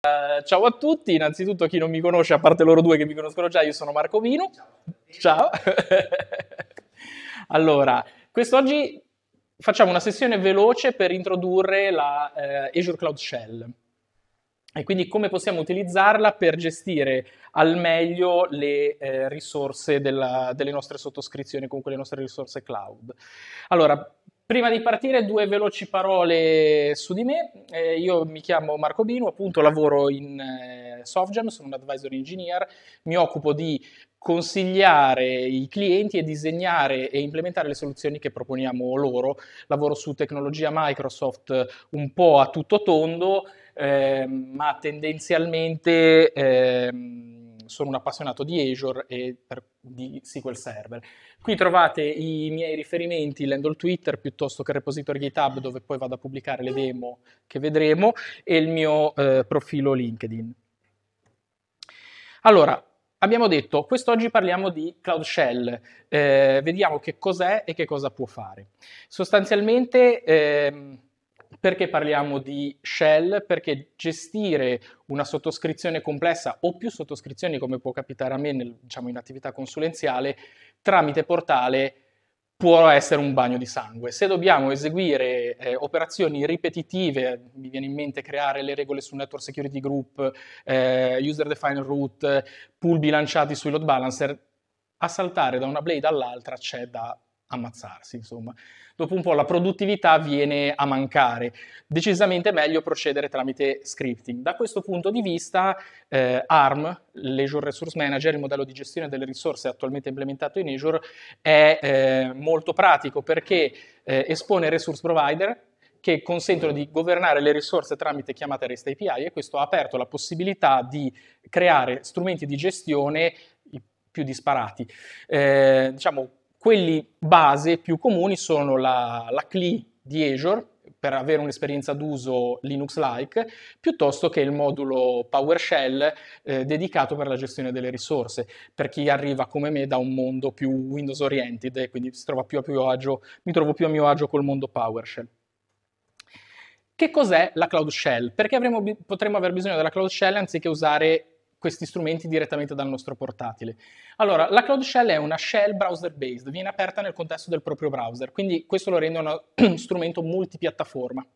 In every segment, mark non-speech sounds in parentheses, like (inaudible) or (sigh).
Uh, ciao a tutti, innanzitutto chi non mi conosce, a parte loro due che mi conoscono già, io sono Marco Vino. Ciao. ciao. (laughs) allora, quest'oggi facciamo una sessione veloce per introdurre la uh, Azure Cloud Shell e quindi come possiamo utilizzarla per gestire al meglio le eh, risorse della, delle nostre sottoscrizioni, comunque le nostre risorse cloud. Allora, Prima di partire, due veloci parole su di me. Eh, io mi chiamo Marco Binu, appunto lavoro in eh, Softgem, sono un advisor engineer, mi occupo di consigliare i clienti e disegnare e implementare le soluzioni che proponiamo loro. Lavoro su tecnologia Microsoft un po' a tutto tondo, eh, ma tendenzialmente ehm, sono un appassionato di Azure e per, di SQL Server. Qui trovate i miei riferimenti, l'handle Twitter piuttosto che il repository GitHub dove poi vado a pubblicare le demo che vedremo e il mio eh, profilo LinkedIn. Allora, abbiamo detto, quest'oggi parliamo di Cloud Shell, eh, vediamo che cos'è e che cosa può fare. Sostanzialmente... Eh, perché parliamo di shell? Perché gestire una sottoscrizione complessa o più sottoscrizioni, come può capitare a me nel, diciamo, in attività consulenziale, tramite portale può essere un bagno di sangue. Se dobbiamo eseguire eh, operazioni ripetitive, mi viene in mente creare le regole su Network Security Group, eh, User Defined Route, pool bilanciati sui load balancer, a saltare da una blade all'altra c'è da ammazzarsi, insomma dopo un po' la produttività viene a mancare. Decisamente meglio procedere tramite scripting. Da questo punto di vista eh, ARM, l'Azure Resource Manager, il modello di gestione delle risorse attualmente implementato in Azure, è eh, molto pratico perché eh, espone resource provider che consentono di governare le risorse tramite chiamate REST API e questo ha aperto la possibilità di creare strumenti di gestione più disparati. Eh, diciamo, quelli base più comuni sono la, la CLI di Azure, per avere un'esperienza d'uso Linux-like, piuttosto che il modulo PowerShell eh, dedicato per la gestione delle risorse, per chi arriva come me da un mondo più Windows-oriented e quindi si trova più a più agio, mi trovo più a mio agio col mondo PowerShell. Che cos'è la Cloud Shell? Perché avremo, potremmo aver bisogno della Cloud Shell anziché usare questi strumenti direttamente dal nostro portatile. Allora, la Cloud Shell è una shell browser based, viene aperta nel contesto del proprio browser, quindi questo lo rende uno (clears throat) strumento multipiattaforma.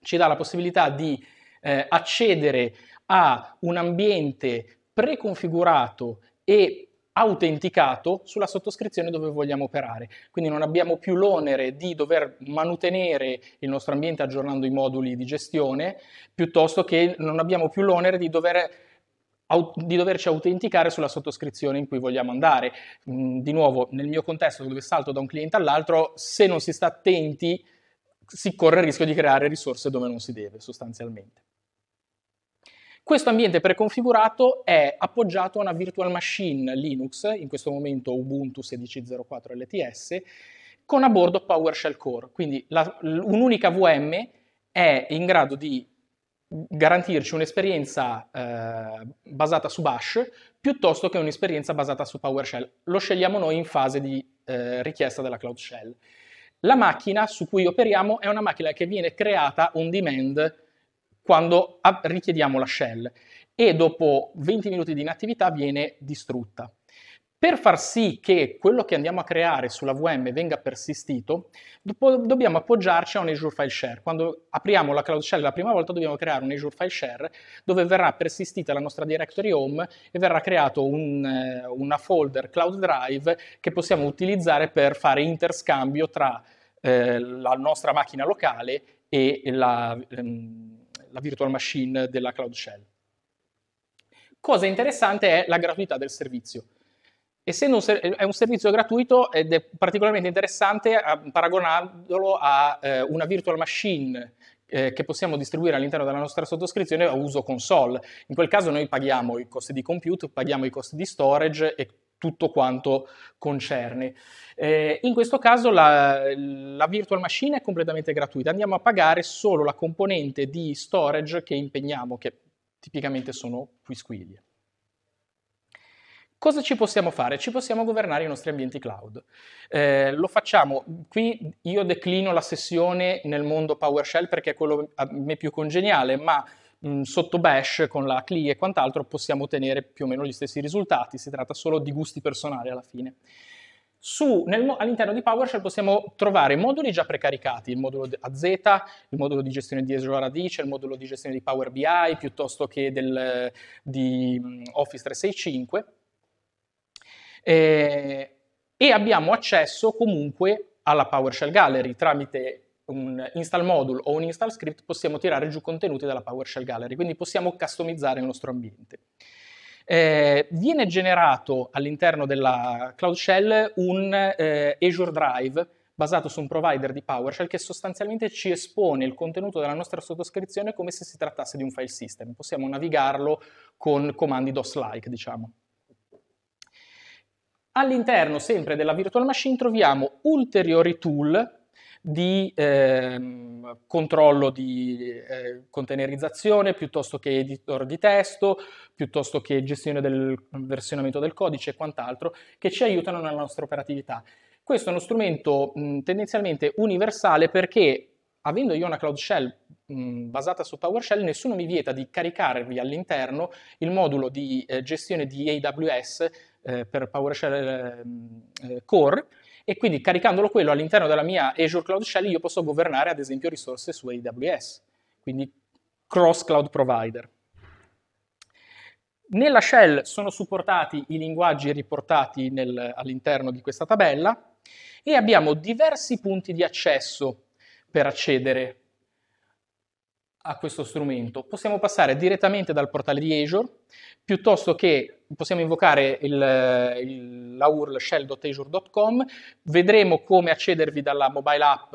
Ci dà la possibilità di eh, accedere a un ambiente preconfigurato e autenticato sulla sottoscrizione dove vogliamo operare. Quindi non abbiamo più l'onere di dover manutenere il nostro ambiente aggiornando i moduli di gestione, piuttosto che non abbiamo più l'onere di dover di doverci autenticare sulla sottoscrizione in cui vogliamo andare. Mm, di nuovo, nel mio contesto dove salto da un cliente all'altro, se non si sta attenti si corre il rischio di creare risorse dove non si deve sostanzialmente. Questo ambiente preconfigurato è appoggiato a una virtual machine Linux, in questo momento Ubuntu 16.04 LTS, con a bordo PowerShell Core. Quindi la, un'unica VM è in grado di garantirci un'esperienza eh, basata su Bash piuttosto che un'esperienza basata su PowerShell. Lo scegliamo noi in fase di eh, richiesta della Cloud Shell. La macchina su cui operiamo è una macchina che viene creata on demand quando richiediamo la shell e dopo 20 minuti di inattività viene distrutta. Per far sì che quello che andiamo a creare sulla VM venga persistito, dobbiamo appoggiarci a un Azure File Share. Quando apriamo la Cloud Shell la prima volta dobbiamo creare un Azure File Share dove verrà persistita la nostra directory home e verrà creato un, eh, una folder Cloud Drive che possiamo utilizzare per fare interscambio tra eh, la nostra macchina locale e la, ehm, la virtual machine della Cloud Shell. Cosa interessante è la gratuità del servizio. Essendo un è un servizio gratuito ed è particolarmente interessante paragonandolo a eh, una virtual machine eh, che possiamo distribuire all'interno della nostra sottoscrizione a uso console. In quel caso noi paghiamo i costi di compute, paghiamo i costi di storage e tutto quanto concerne. Eh, in questo caso la, la, virtual machine è completamente gratuita, andiamo a pagare solo la componente di storage che impegniamo, che tipicamente sono quisquiglie. Cosa ci possiamo fare? Ci possiamo governare i nostri ambienti cloud. Eh, lo facciamo, qui io declino la sessione nel mondo PowerShell perché è quello a me più congeniale, ma sotto Bash con la CLI e quant'altro possiamo ottenere più o meno gli stessi risultati, si tratta solo di gusti personali alla fine. Su, nel, all'interno di PowerShell possiamo trovare moduli già precaricati, il modulo AZ, il modulo di gestione di Azure Radice, il modulo di gestione di Power BI, piuttosto che del, di Office 365. E, e abbiamo accesso comunque alla PowerShell Gallery tramite un install module o un install script possiamo tirare giù contenuti dalla PowerShell Gallery, quindi possiamo customizzare il nostro ambiente. Eh, viene generato all'interno della Cloud Shell un eh, Azure Drive basato su un provider di PowerShell che sostanzialmente ci espone il contenuto della nostra sottoscrizione come se si trattasse di un file system. Possiamo navigarlo con comandi DOS-like, diciamo. All'interno sempre della virtual machine troviamo ulteriori tool di eh, controllo di eh, containerizzazione piuttosto che editor di testo, piuttosto che gestione del versionamento del codice e quant'altro, che ci aiutano nella nostra operatività. Questo è uno strumento mh, tendenzialmente universale perché avendo io una Cloud Shell mh, basata su PowerShell, nessuno mi vieta di caricarvi all'interno il modulo di eh, gestione di AWS eh, per PowerShell eh, Core, e quindi caricandolo quello all'interno della mia Azure Cloud Shell io posso governare ad esempio risorse su AWS, quindi cross cloud provider. Nella shell sono supportati i linguaggi riportati nel, all'interno di questa tabella e abbiamo diversi punti di accesso per accedere a questo strumento. Possiamo passare direttamente dal portale di Azure, piuttosto che possiamo invocare il, il, la URL shell.azure.com, vedremo come accedervi dalla mobile app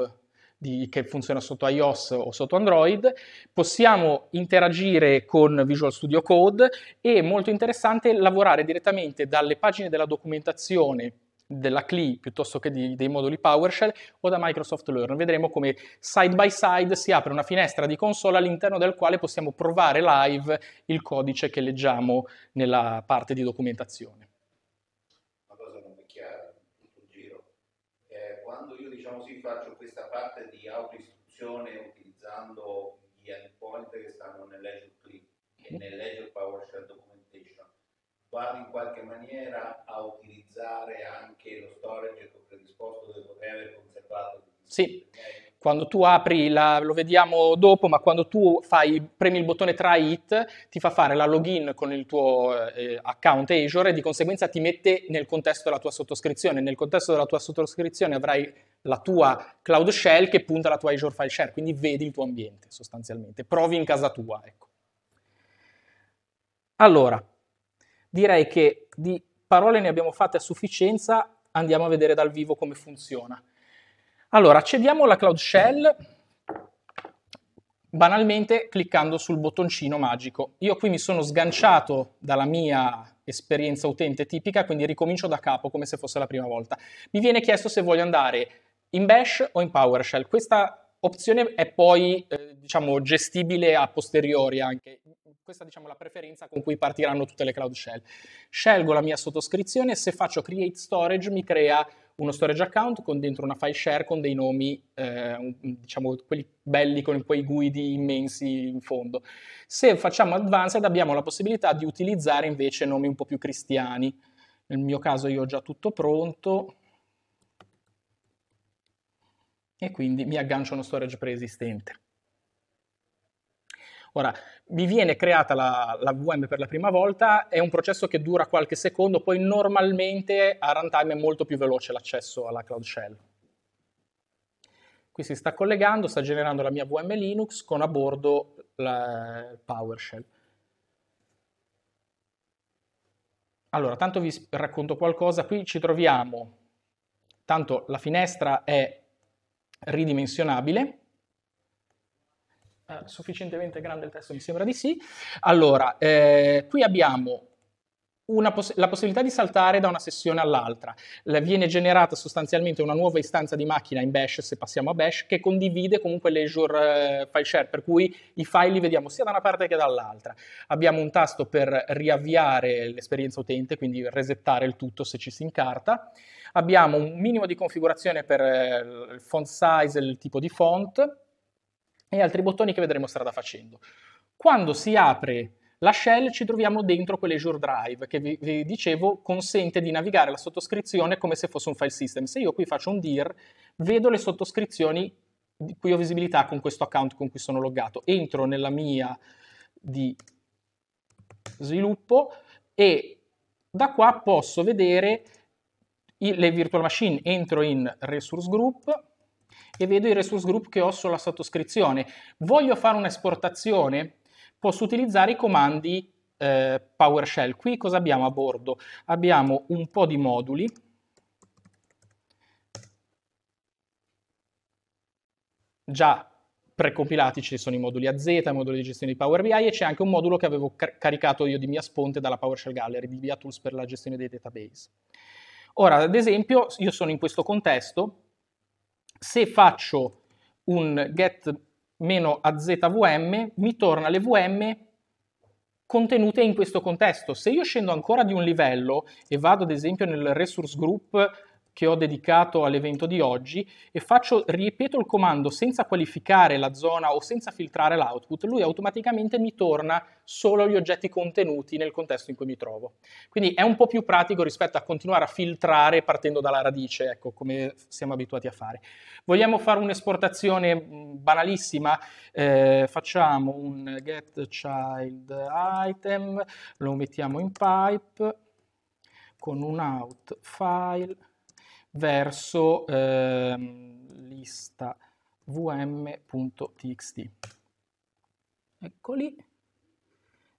di, che funziona sotto iOS o sotto Android, possiamo interagire con Visual Studio Code e molto interessante lavorare direttamente dalle pagine della documentazione della CLI piuttosto che di, dei moduli PowerShell o da Microsoft Learn. Vedremo come side by side si apre una finestra di console all'interno del quale possiamo provare live il codice che leggiamo nella parte di documentazione. Una cosa non è chiara, tutto il giro. Eh, quando io diciamo sì, faccio questa parte di autoistruzione utilizzando gli endpoint che stanno nell'Azure CLI e mm-hmm. nell'Azure PowerShell Documentation, vado in qualche maniera a utilizzare anche lo storage che ho predisposto dove potrei aver conservato. Sì, quando tu apri, la, lo vediamo dopo, ma quando tu fai, premi il bottone try it, ti fa fare la login con il tuo eh, account Azure e di conseguenza ti mette nel contesto della tua sottoscrizione. Nel contesto della tua sottoscrizione avrai la tua Cloud Shell che punta alla tua Azure File Share, quindi vedi il tuo ambiente sostanzialmente, provi in casa tua. Ecco. Allora, direi che di parole ne abbiamo fatte a sufficienza, andiamo a vedere dal vivo come funziona. Allora, accediamo alla Cloud Shell banalmente cliccando sul bottoncino magico. Io qui mi sono sganciato dalla mia esperienza utente tipica, quindi ricomincio da capo come se fosse la prima volta. Mi viene chiesto se voglio andare in Bash o in PowerShell. Questa opzione è poi eh, diciamo, gestibile a posteriori anche questa diciamo la preferenza con cui partiranno tutte le cloud shell. Scelgo la mia sottoscrizione e se faccio create storage mi crea uno storage account con dentro una file share con dei nomi, eh, diciamo quelli belli con quei guidi immensi in fondo. Se facciamo advanced abbiamo la possibilità di utilizzare invece nomi un po' più cristiani. Nel mio caso io ho già tutto pronto e quindi mi aggancio a uno storage preesistente. Ora, mi viene creata la, la, VM per la prima volta, è un processo che dura qualche secondo, poi normalmente a runtime è molto più veloce l'accesso alla Cloud Shell. Qui si sta collegando, sta generando la mia VM Linux con a bordo la PowerShell. Allora, tanto vi racconto qualcosa, qui ci troviamo, tanto la finestra è ridimensionabile, eh, sufficientemente grande il testo? Mi sembra di sì. Allora, eh, qui abbiamo Poss- la possibilità di saltare da una sessione all'altra. Le viene generata sostanzialmente una nuova istanza di macchina in Bash, se passiamo a Bash, che condivide comunque l'Azure eh, File Share, per cui i file li vediamo sia da una parte che dall'altra. Abbiamo un tasto per riavviare l'esperienza utente, quindi resettare il tutto se ci si incarta. Abbiamo un minimo di configurazione per eh, il font size e il tipo di font, e altri bottoni che vedremo strada facendo. Quando si apre la shell ci troviamo dentro quell'Azure Drive che vi, vi, dicevo consente di navigare la sottoscrizione come se fosse un file system. Se io qui faccio un dir, vedo le sottoscrizioni di cui ho visibilità con questo account con cui sono loggato. Entro nella mia di sviluppo e da qua posso vedere le virtual machine. Entro in resource group e vedo i resource group che ho sulla sottoscrizione. Voglio fare un'esportazione? Posso utilizzare i comandi eh, PowerShell. Qui cosa abbiamo a bordo? Abbiamo un po' di moduli, già precompilati ci sono i moduli AZ, i moduli di gestione di Power BI e c'è anche un modulo che avevo car caricato io di mia sponte dalla PowerShell Gallery, di VIA Tools per la gestione dei database. Ora, ad esempio, io sono in questo contesto, se faccio un get meno AZVM mi torna le VM contenute in questo contesto. Se io scendo ancora di un livello e vado ad esempio nel resource group che ho dedicato all'evento di oggi e faccio, ripeto il comando senza qualificare la zona o senza filtrare l'output, lui automaticamente mi torna solo gli oggetti contenuti nel contesto in cui mi trovo. Quindi è un po' più pratico rispetto a continuare a filtrare partendo dalla radice, ecco, come siamo abituati a fare. Vogliamo fare un'esportazione banalissima? Eh, facciamo un get child item, lo mettiamo in pipe con un out file verso ehm, lista vm.txt. Eccoli.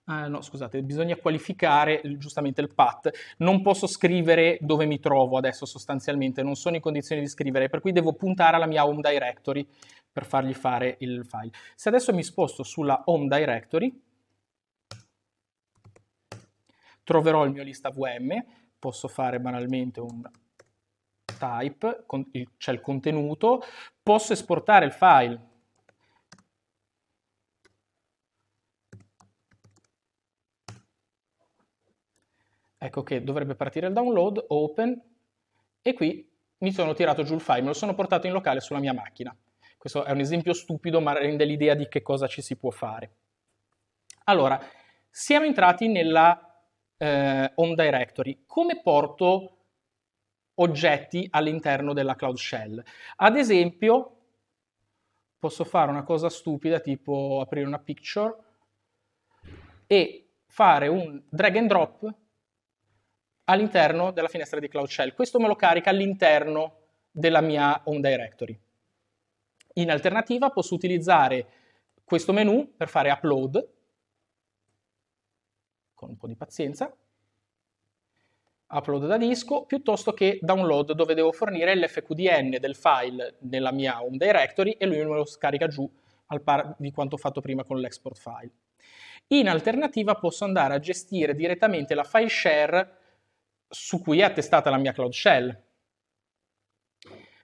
Ah, no, scusate, bisogna qualificare giustamente il path. Non posso scrivere dove mi trovo adesso sostanzialmente, non sono in condizioni di scrivere, per cui devo puntare alla mia home directory per fargli fare il file. Se adesso mi sposto sulla home directory, troverò il mio lista VM, posso fare banalmente un type, c'è il contenuto, posso esportare il file. Ecco che dovrebbe partire il download, open, e qui mi sono tirato giù il file, me lo sono portato in locale sulla mia macchina. Questo è un esempio stupido, ma rende l'idea di che cosa ci si può fare. Allora, siamo entrati nella eh, home directory. Come porto oggetti all'interno della Cloud Shell. Ad esempio, posso fare una cosa stupida, tipo aprire una picture e fare un drag and drop all'interno della finestra di Cloud Shell. Questo me lo carica all'interno della mia home directory. In alternativa posso utilizzare questo menu per fare upload, con un po' di pazienza, upload da disco, piuttosto che download dove devo fornire l'fqdn del file nella mia home directory e lui me lo scarica giù al par di quanto fatto prima con l'export file. In alternativa posso andare a gestire direttamente la file share su cui è attestata la mia Cloud Shell.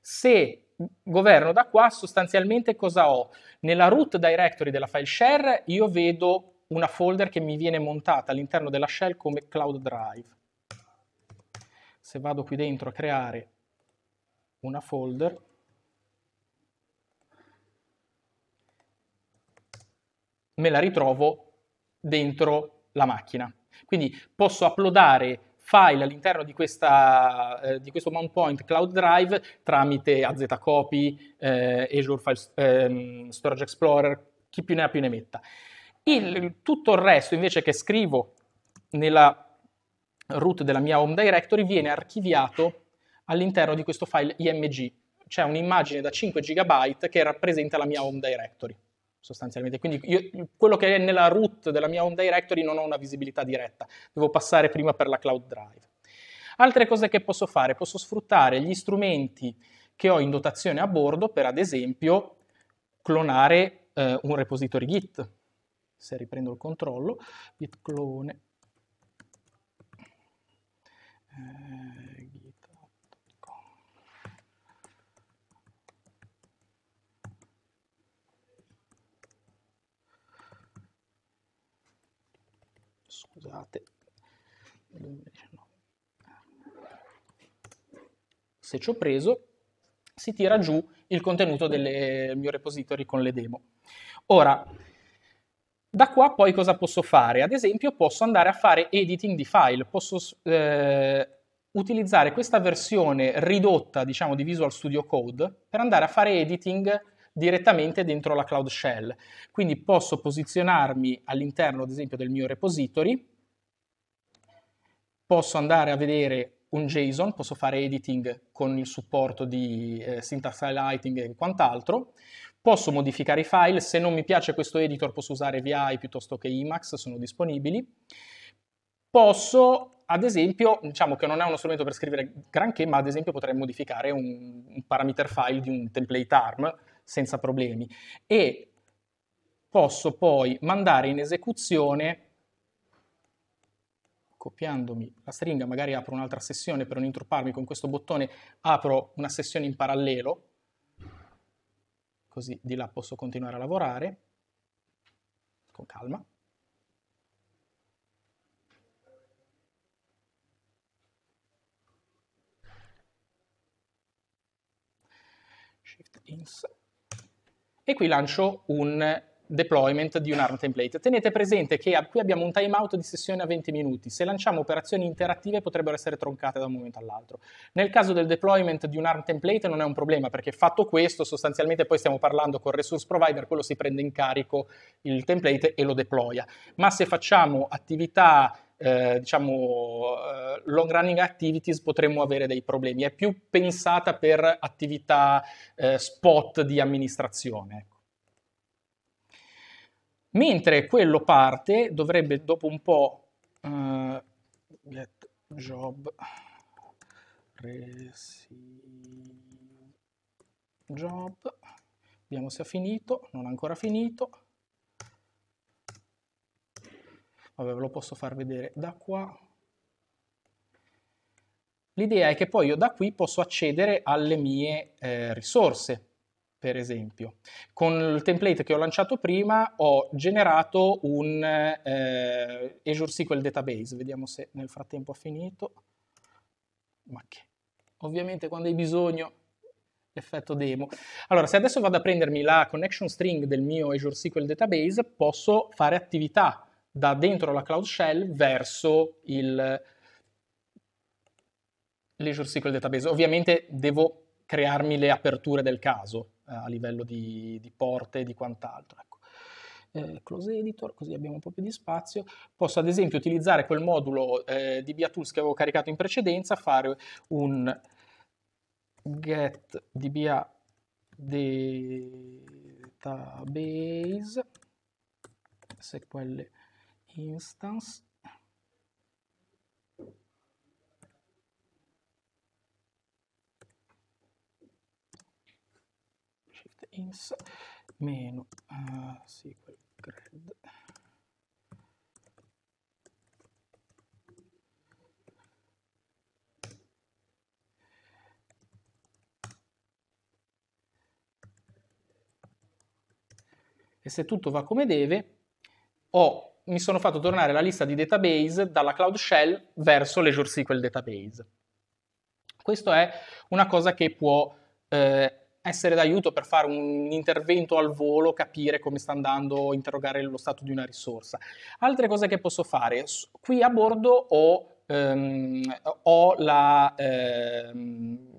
Se governo da qua, sostanzialmente cosa ho? Nella root directory della file share io vedo una folder che mi viene montata all'interno della shell come Cloud Drive se vado qui dentro a creare una folder, me la ritrovo dentro la macchina. Quindi posso uploadare file all'interno di, eh, di, questo Mount Point Cloud Drive tramite AZCopy, eh, Azure File eh, Storage Explorer, chi più ne ha più ne metta. Il, tutto il resto invece che scrivo nella root della mia home directory viene archiviato all'interno di questo file img. C'è un'immagine da 5 GB che rappresenta la mia home directory, sostanzialmente. Quindi io, quello che è nella root della mia home directory non ho una visibilità diretta, devo passare prima per la cloud drive. Altre cose che posso fare, posso sfruttare gli strumenti che ho in dotazione a bordo per, ad esempio, clonare eh, un repository Git. Se riprendo il controllo, git clone eh, scusate. Se ci ho preso si tira giù il contenuto del mio repository con le demo. Ora Da qua poi cosa posso fare? Ad esempio posso andare a fare editing di file, posso eh, utilizzare questa versione ridotta diciamo di Visual Studio Code per andare a fare editing direttamente dentro la Cloud Shell. Quindi posso posizionarmi all'interno ad esempio del mio repository, posso andare a vedere un JSON, posso fare editing con il supporto di eh, syntax highlighting e quant'altro, posso modificare i file, se non mi piace questo editor posso usare VI piuttosto che Emacs, sono disponibili, posso ad esempio, diciamo che non è uno strumento per scrivere granché, ma ad esempio potrei modificare un, un parameter file di un template ARM senza problemi. E posso poi mandare in esecuzione copiandomi la stringa, magari apro un'altra sessione per non intrupparmi con questo bottone, apro una sessione in parallelo, così di là posso continuare a lavorare, con calma. Shift ins. E qui lancio un deployment di un ARM template. Tenete presente che qui abbiamo un timeout di sessione a 20 minuti. Se lanciamo operazioni interattive potrebbero essere troncate da un momento all'altro. Nel caso del deployment di un ARM template non è un problema perché fatto questo sostanzialmente poi stiamo parlando con il resource provider, quello si prende in carico il template e lo deploya. Ma se facciamo attività eh, diciamo eh, long running activities potremmo avere dei problemi. È più pensata per attività eh, spot di amministrazione. Mentre quello parte, dovrebbe dopo un po' uh, get job job. Vediamo se ha finito, non ha ancora finito. Vabbè ve lo posso far vedere da qua. L'idea è che poi io da qui posso accedere alle mie eh, risorse per esempio. Con il template che ho lanciato prima ho generato un eh, Azure SQL Database, vediamo se nel frattempo ha finito, ma che ovviamente quando hai bisogno effetto demo. Allora, se adesso vado a prendermi la connection string del mio Azure SQL Database, posso fare attività da dentro la Cloud Shell verso il, l'Azure SQL Database. Ovviamente devo crearmi le aperture del caso, a livello di, di porte e di quant'altro. Ecco. Eh, close editor, così abbiamo un po' più di spazio. Posso ad esempio utilizzare quel modulo eh, di BA-Tools che avevo caricato in precedenza, fare un get dba database SQL instance ins meno uh, SQL grad e se tutto va come deve ho, mi sono fatto tornare la lista di database dalla Cloud Shell verso l'Azure SQL Database. Questo è una cosa che può eh, essere d'aiuto per fare un intervento al volo, capire come sta andando, interrogare lo stato di una risorsa. Altre cose che posso fare, qui a bordo ho, ehm, ho la... Ehm,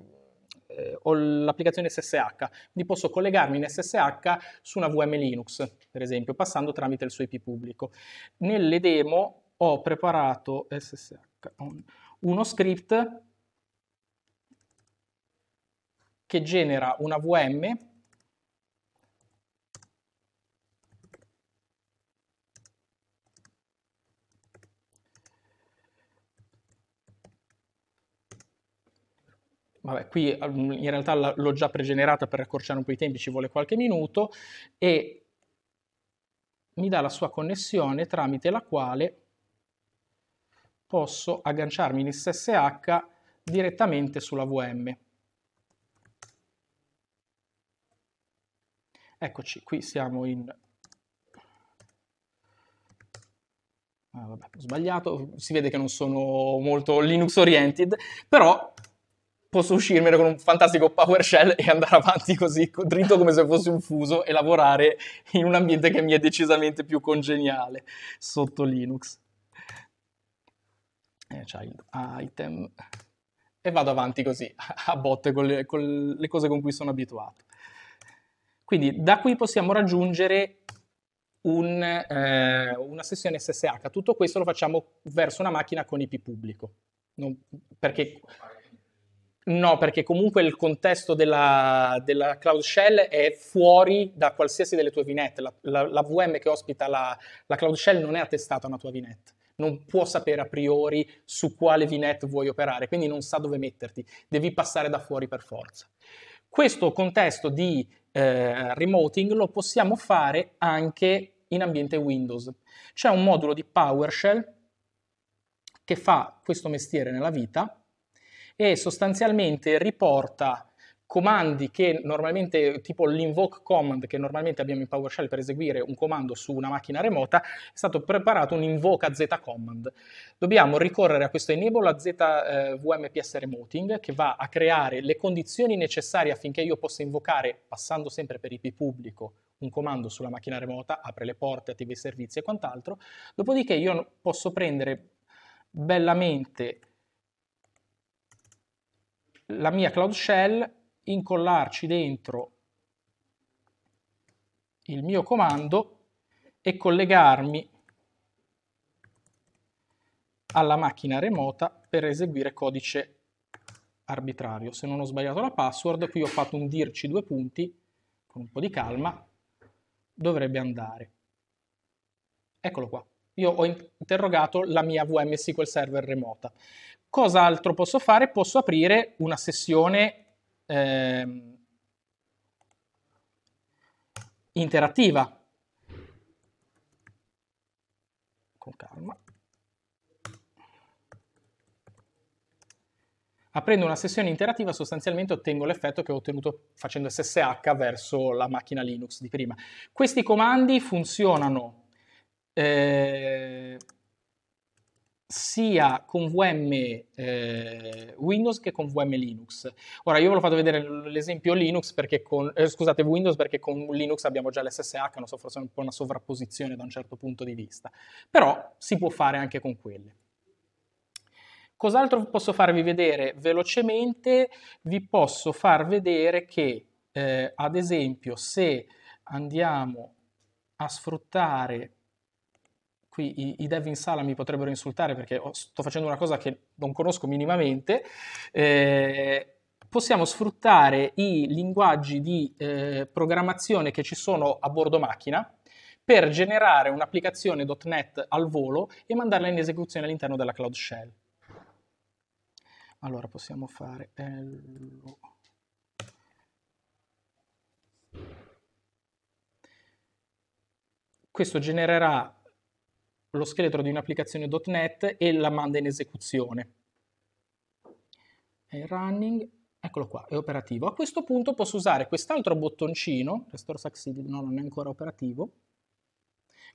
eh, ho l'applicazione SSH, quindi posso collegarmi in SSH su una VM Linux, per esempio, passando tramite il suo IP pubblico. Nelle demo ho preparato SSH, uno script che genera una VM Vabbè, qui mm, in realtà l'ho già pregenerata per accorciare un po' i tempi, ci vuole qualche minuto, e mi dà la sua connessione tramite la quale posso agganciarmi in SSH direttamente sulla VM. Eccoci, qui siamo in... Ah, vabbè, ho sbagliato, si vede che non sono molto Linux oriented, però posso uscirmene con un fantastico PowerShell e andare avanti così, dritto come se fosse un fuso e lavorare in un ambiente che mi è decisamente più congeniale sotto Linux. Eh, child item e vado avanti così a botte con le, con le cose con cui sono abituato. Quindi da qui possiamo raggiungere un, eh, una sessione SSH. Tutto questo lo facciamo verso una macchina con IP pubblico. Non, perché, no, perché comunque il contesto della, della, Cloud Shell è fuori da qualsiasi delle tue VNet. La, la, la VM che ospita la, la, Cloud Shell non è attestata a una tua VNet. Non può sapere a priori su quale VNet vuoi operare, quindi non sa dove metterti. Devi passare da fuori per forza. Questo contesto di eh, remoting lo possiamo fare anche in ambiente Windows. C'è un modulo di PowerShell che fa questo mestiere nella vita e sostanzialmente riporta comandi che normalmente, tipo l'invoke command che normalmente abbiamo in PowerShell per eseguire un comando su una macchina remota, è stato preparato un invoca z command. Dobbiamo ricorrere a questo enable a zvmps eh, remoting che va a creare le condizioni necessarie affinché io possa invocare, passando sempre per IP pubblico, un comando sulla macchina remota, apre le porte, attiva i servizi e quant'altro, dopodiché io posso prendere bellamente la mia Cloud Shell, incollarci dentro il mio comando e collegarmi alla macchina remota per eseguire codice arbitrario. Se non ho sbagliato la password, qui ho fatto un dirci due punti, con un po' di calma, dovrebbe andare. Eccolo qua. Io ho interrogato la mia VM SQL Server remota. Cosa altro posso fare? Posso aprire una sessione eh, interattiva. Con calma. Aprendo una sessione interattiva sostanzialmente ottengo l'effetto che ho ottenuto facendo SSH verso la macchina Linux di prima. Questi comandi funzionano eh, sia con VM eh, Windows che con VM Linux. Ora io ve l'ho fatto vedere l'esempio Linux perché con, eh, scusate Windows perché con Linux abbiamo già l'SSH, non so, forse è un po' una sovrapposizione da un certo punto di vista, però si può fare anche con quelle. Cos'altro posso farvi vedere velocemente? Vi posso far vedere che, eh, ad esempio, se andiamo a sfruttare qui i, i, dev in sala mi potrebbero insultare perché sto facendo una cosa che non conosco minimamente, eh, possiamo sfruttare i linguaggi di eh, programmazione che ci sono a bordo macchina per generare un'applicazione .NET al volo e mandarla in esecuzione all'interno della Cloud Shell. Allora possiamo fare Hello. Questo genererà lo scheletro di un'applicazione .NET e la manda in esecuzione. È running, eccolo qua, è operativo. A questo punto posso usare quest'altro bottoncino, Restore Succeeded, no, non è ancora operativo,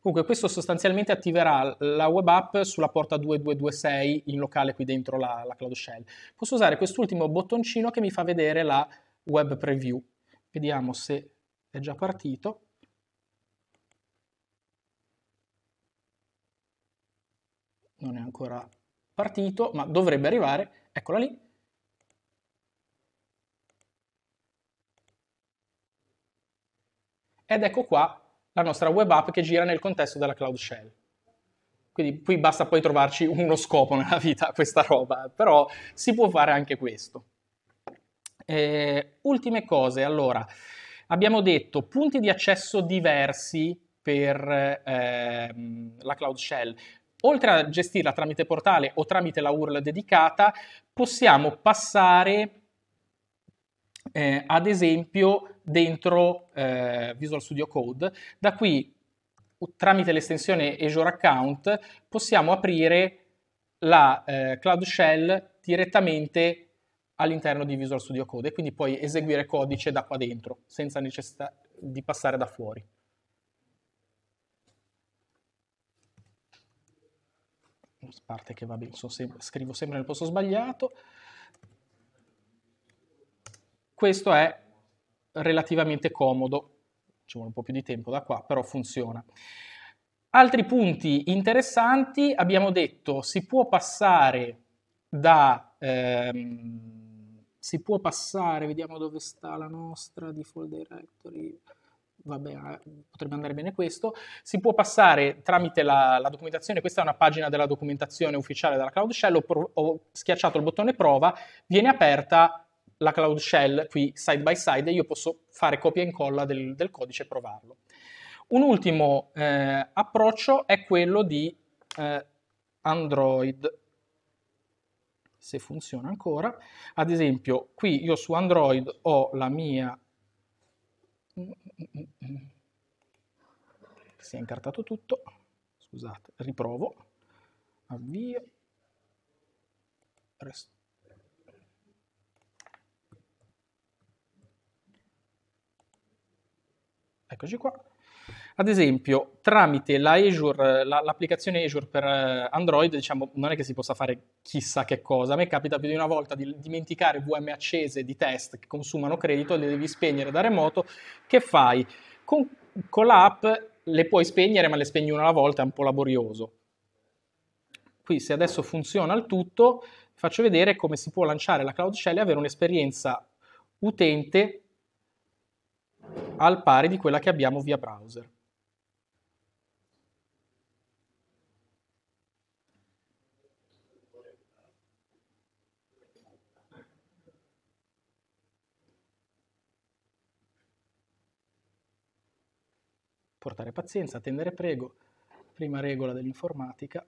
Comunque questo sostanzialmente attiverà la web app sulla porta 2226 in locale qui dentro la, la Cloud Shell. Posso usare quest'ultimo bottoncino che mi fa vedere la web preview. Vediamo se è già partito. Non è ancora partito, ma dovrebbe arrivare. Eccola lì. Ed ecco qua la nostra web app che gira nel contesto della Cloud Shell. Quindi qui basta poi trovarci uno scopo nella vita, (laughs) questa roba, però si può fare anche questo. Eh, ultime cose, allora, abbiamo detto punti di accesso diversi per eh, la Cloud Shell. Oltre a gestirla tramite portale o tramite la URL dedicata, possiamo passare eh, ad esempio dentro eh, Visual Studio Code. Da qui, tramite l'estensione Azure Account, possiamo aprire la eh, Cloud Shell direttamente all'interno di Visual Studio Code e quindi puoi eseguire codice da qua dentro senza necessità di passare da fuori. A parte che va bene, sem scrivo sempre nel posto sbagliato. questo è relativamente comodo, ci vuole un po' più di tempo da qua, però funziona. Altri punti interessanti, abbiamo detto si può passare da... Ehm, si può passare, vediamo dove sta la nostra default directory, vabbè, eh, potrebbe andare bene questo, si può passare tramite la, la, documentazione, questa è una pagina della documentazione ufficiale della Cloud Shell, ho, ho, schiacciato il bottone prova, viene aperta la Cloud Shell qui side by side e io posso fare copia e incolla del, del codice e provarlo. Un ultimo eh, approccio è quello di eh, Android, se funziona ancora. Ad esempio, qui io su Android ho la mia si è incartato tutto, scusate, riprovo, avvio, rest... eccoci qua. Ad esempio, tramite la Azure, la, l'applicazione Azure per eh, Android, diciamo, non è che si possa fare chissà che cosa. A me capita più di una volta di dimenticare VM accese di test che consumano credito, le devi spegnere da remoto. Che fai? Con, con l'app le puoi spegnere, ma le spegni una alla volta, è un po' laborioso. Qui, se adesso funziona il tutto, faccio vedere come si può lanciare la Cloud Shell e avere un'esperienza utente al pari di quella che abbiamo via browser. Portare pazienza, attendere prego, prima regola dell'informatica.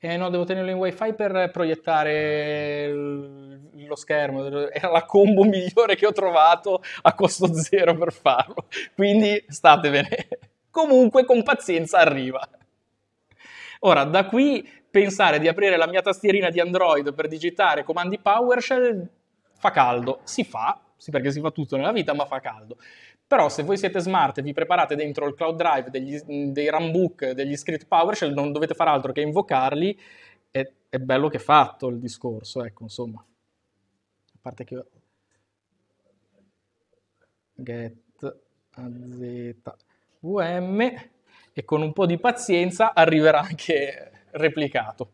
Eh no, devo tenerlo in wifi per proiettare lo schermo, era la combo migliore che ho trovato a costo zero per farlo, quindi statevene. Comunque con pazienza arriva. Ora, da qui pensare di aprire la mia tastierina di Android per digitare comandi PowerShell fa caldo, si fa, sì perché si fa tutto nella vita, ma fa caldo. Però se voi siete smart e vi preparate dentro il cloud drive degli, dei runbook, degli script PowerShell, non dovete fare altro che invocarli, è, è bello che è fatto il discorso, ecco, insomma. A parte che... Get azvm e con un po' di pazienza arriverà anche replicato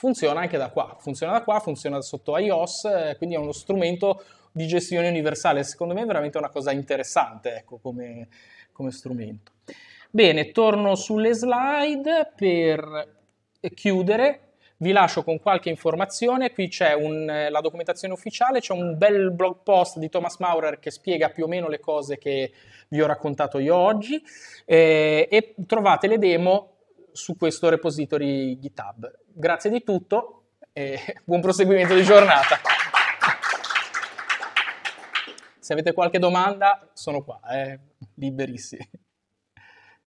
funziona anche da qua, funziona da qua, funziona sotto iOS, eh, quindi è uno strumento di gestione universale, secondo me è veramente una cosa interessante ecco, come, come strumento. Bene, torno sulle slide per chiudere, vi lascio con qualche informazione, qui c'è un, la documentazione ufficiale, c'è un bel blog post di Thomas Maurer che spiega più o meno le cose che vi ho raccontato io oggi eh, e trovate le demo su questo repository GitHub. Grazie di tutto e (laughs) buon proseguimento di giornata. Se avete qualche domanda sono qua, eh, liberissimi.